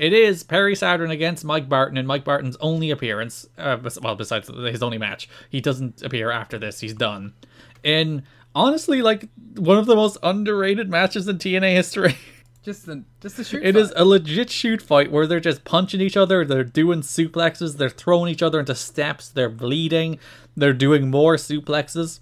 It is Perry Saturn against Mike Barton and Mike Barton's only appearance. Uh, well, besides his only match, he doesn't appear after this. He's done. And honestly, like one of the most underrated matches in TNA history. Just the just the shoot. It is fight. a legit shoot fight where they're just punching each other, they're doing suplexes, they're throwing each other into steps, they're bleeding, they're doing more suplexes.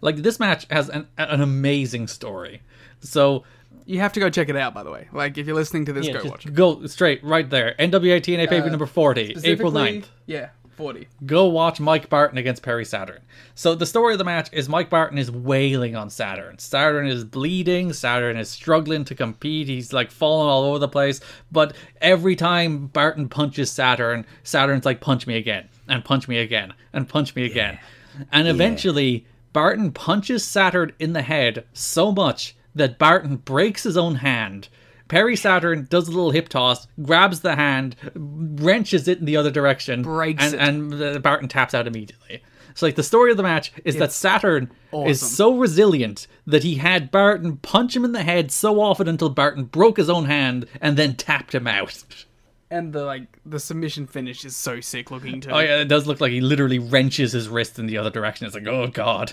Like this match has an, an amazing story. So You have to go check it out. By the way, like if you're listening to this, yeah, go watch it. go straight right there. NWA TNA pay per Uh, number 40, April Specifically- 9th. Yeah, forty. Go watch Mike Barton against Perry Saturn. So the story of the match is Mike Barton is wailing on Saturn. Saturn is bleeding. Saturn is struggling to compete. He's like falling all over the place. But every time Barton punches Saturn, Saturn's like punch me again and punch me again and punch me again. And eventually Barton punches Saturn in the head so much that Barton breaks his own hand. Perry Saturn does a little hip toss, grabs the hand, wrenches it in the other direction, Breaks and, it. and Barton taps out immediately. So, like, the story of the match is that Saturn is so resilient that he had Barton punch him in the head so often until Barton broke his own hand and then tapped him out. And the like the submission finish is so sick looking too. Oh, yeah, it does look like he literally wrenches his wrist in the other direction. It's like, oh, God.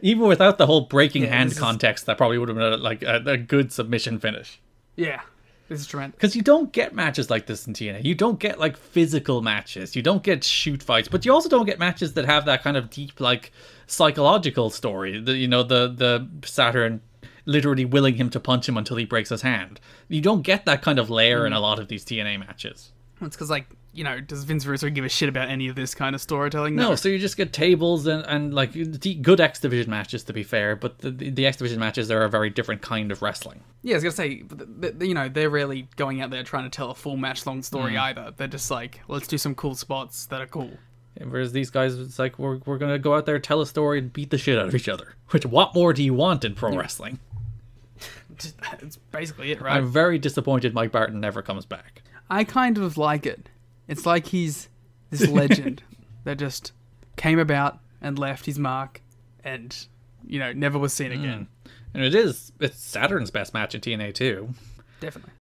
Even without the whole breaking Yeah, hand this is- context, that probably would have been a, like a, a good submission finish. Yeah, this is tremendous. Because you don't get matches like this in TNA. You don't get like physical matches. You don't get shoot fights, but you also don't get matches that have that kind of deep like psychological story. The you know the the Saturn literally willing him to punch him until he breaks his hand. You don't get that kind of layer in mm. a lot of these TNA matches. It's because like you know, does Vince Russo give a shit about any of this kind of storytelling? No, so you just get tables and, and like good X Division matches to be fair, but the, the, the X Division matches are a very different kind of wrestling. Yeah, I was gonna say, but th- th- you know, they're really going out there trying to tell a full match long story mm. either. They're just like, let's do some cool spots that are cool. Whereas these guys, it's like we're, we're gonna go out there, tell a story, and beat the shit out of each other. Which what more do you want in pro wrestling? It's basically it, right? I'm very disappointed Mike Barton never comes back. I kind of like it. It's like he's this legend that just came about and left his mark, and you know, never was seen mm. again. And it is it's Saturn's best match in TNA too. Definitely.